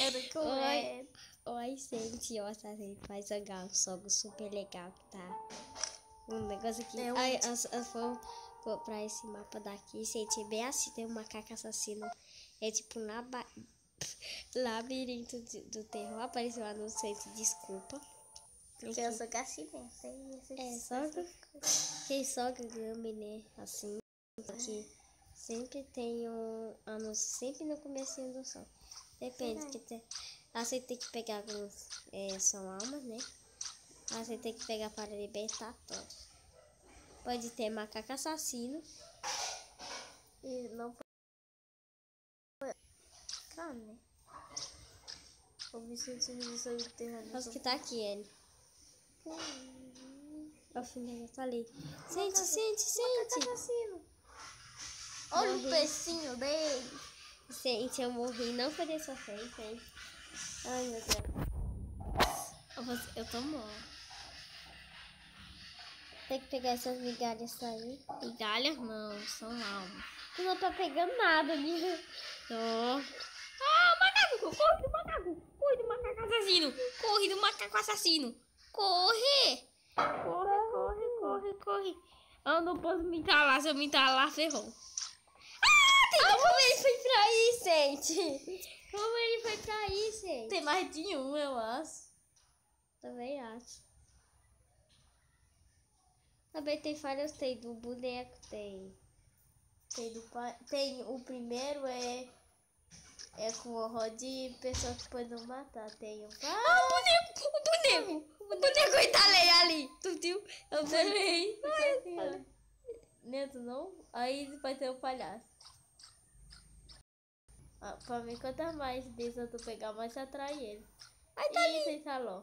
Era com Oi. Oi, gente. Nossa, a gente vai jogar um jogo super legal que tá. Um negócio aqui. É um- Ai, as, as, vou, pra esse mapa daqui, gente. É bem assim, tem um macaco assassino. É tipo um laba... labirinto de- do terror. Apareceu lá no centro, desculpa. Porque eu sou esse É, só que quem só game, né? Assim, que sempre tem um anúncio, sempre no começo do som. Depende, que tem, você tem que pegar alguns, é, são almas, né? Você tem que pegar para libertar todos. Pode ter macaco assassino, E não Calma. O Vicente me disse sobre o terror. acho que tá aqui ele. O dele, tá ali. Sente, sente, sente. assassino. Olha o pecinho dele. Gente, eu morri, não foi dessa vez, hein? Ai, meu Deus. Eu, vou- eu tô morto. Tem que pegar essas migalhas aí. Migalhas não, são almas. Tu não tá pegando nada, né? Tô. Ah, macaco! Corre do macaco! Corre do macaco assassino! Corre do macaco assassino! Corre! Corre, corre, corre, corre. Eu não posso me entalar, se eu me entalar, ferrou. Ah, tem Como ele foi pra aí, gente? Como ele foi pra aí, gente? Tem mais de um, eu acho. Também acho. Também tem vários, tem do boneco, tem. Tem, do, tem o primeiro é. É com horror de pessoa que pode não matar. Tem o. Ah, o boneco! O boneco! O boneco Italei ali! Tu viu? Eu falei. Neto, não? Aí vai ter o palhaço. Ah, pra mim, quanto mais besta tu pegar, mais atrai ele. Aí tá ali! Sem salão.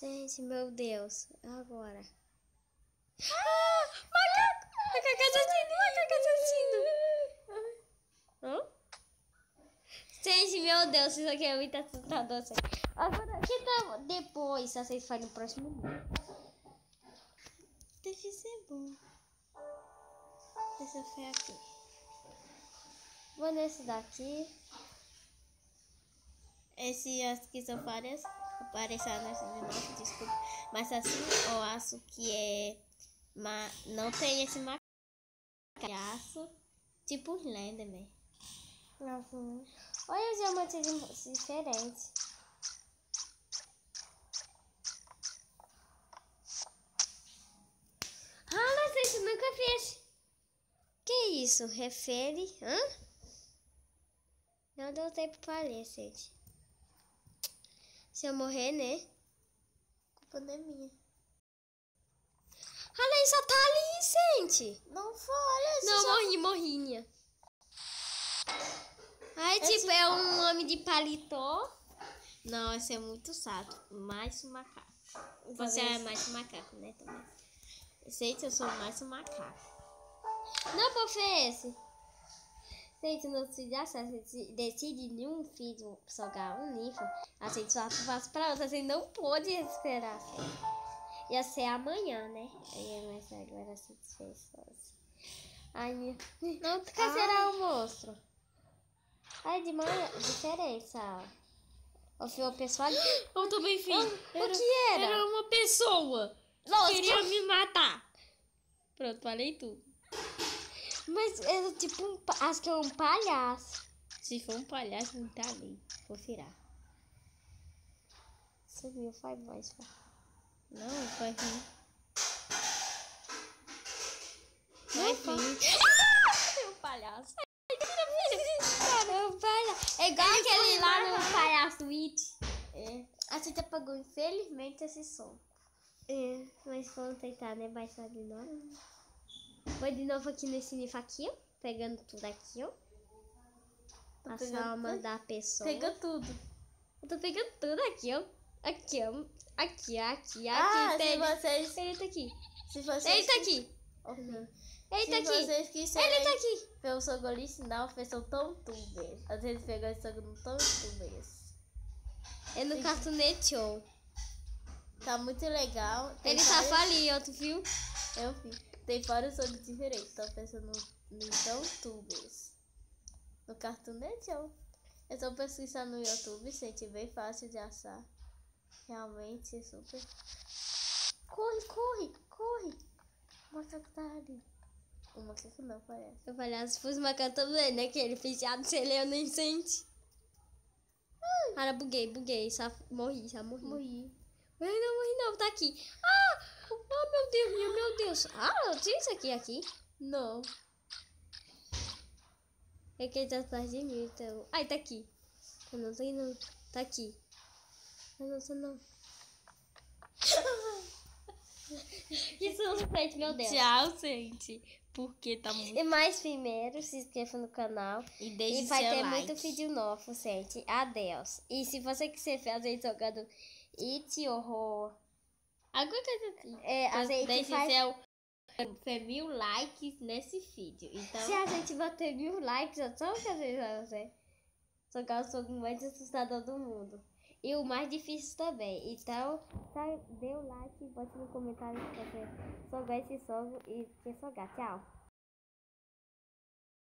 Gente, meu Deus. Agora. Ah! Macaco! Macaco assassino! Macaco assassino! Hã? Gente, meu Deus, isso aqui é muito assustador. gente. Agora, que tal depois, se vocês forem no próximo vídeo? Deve ser bom. Essa foi aqui. Vou nesse daqui. Esse aqui são várias. Apareceram nesse nosso, desculpa. Mas assim, eu acho que é. Ma... Não tem esse macaco. Tipo Slenderman. Uhum. Olha os diamantes di- diferentes. Ah, mas esse eu nunca fiz. Que isso? Refere? Hã? Não deu tempo para ler, gente. Se eu morrer, né? Culpa não é minha. Olha aí, só tá ali, gente. Não foi, olha Não, só- morri, morrinha. Ai, Esse- tipo, é um homem de paletó. Não, esse é muito sato. Mais um macaco. Você é mais um macaco, né? Também. Gente, eu sou mais um macaco. Não, qual foi esse? Gente, no se de acesso, se decide de um filho jogar um nível, a gente só passa pra outra, a gente não pode esperar. Ia ser amanhã, né? Aí, mas agora se desfez assim. Ai. Não, que será o monstro? Ai, de manhã, diferença, ó. O pessoal... Eu também fiz. Ah, o que era? Era uma pessoa. Lógico. Queria me matar. Pronto, falei tudo. Mas é tipo um... Acho que é um palhaço. Se for um palhaço, não tá ali. Vou virar. Sumiu, foi mais. Não, vir. Não, Vai vir. Ah! o palhaço. Caramba, é igual aquele lá no palhaço It. É. A gente apagou, infelizmente, esse som. É, mas vamos tentar, né? Baixar de novo. Vou de novo aqui nesse nível aqui, ó. Pegando tudo aqui, ó. Passar a tudo? mandar a pessoa. Pega tudo. Eu tô pegando tudo aqui, ó. Aqui, ó. Aqui, aqui, aqui. Ah, se tem... vocês... Ele tá aqui. Se vocês... Ele tá aqui. Ok. Ele Se tá aqui. vocês quiserem Ele tá aqui. ver o jogo original, versão tão tubers. Às vezes pegou esse jogo no tão tubers. É no Cartoon Network. Tá muito legal. Tem Ele tava vários- ali, ó, tu viu? Eu vi. Tem vários jogos diferentes. Tô pensando no, no tão tubers. No Cartoon Network. É só pesquisar no YouTube, gente, bem fácil de assar. Realmente, super. Corre, corre, corre. O macaco tá ali. O macaco não parece. Eu falei, ah, se fosse macaco também, né? Que ele fechado, se ele eu nem sente. Cara, buguei, buguei. Só morri, só morri. Morri. Ai, não morri não, tá aqui. Ah! Oh, meu Deus, meu, meu Deus. Ah, eu tinha isso aqui, aqui. Não. É que ele tá atrás de mim, então... Ai, tá aqui. Eu não sei não. Tá aqui. Eu não sei não. Isso não frente, meu Deus. Tchau, gente. Porque tá muito. E mais primeiro, se inscreva no canal. E deixe E vai seu ter like. muito vídeo novo, gente. Adeus. E se você quiser gente jogando It Horror, Alguma coisa assim. é, a gente Deixe faz... seu foi mil likes nesse vídeo. Então, Se a gente bater mil likes, eu só que a gente vai fazer. Jogar o jogo mais assustador do mundo. E o mais difícil também. Então, tá, dê o like e bote no comentário se você souber esse jogo e quer jogar. Tchau.